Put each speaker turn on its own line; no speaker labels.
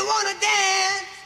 you wanna dance?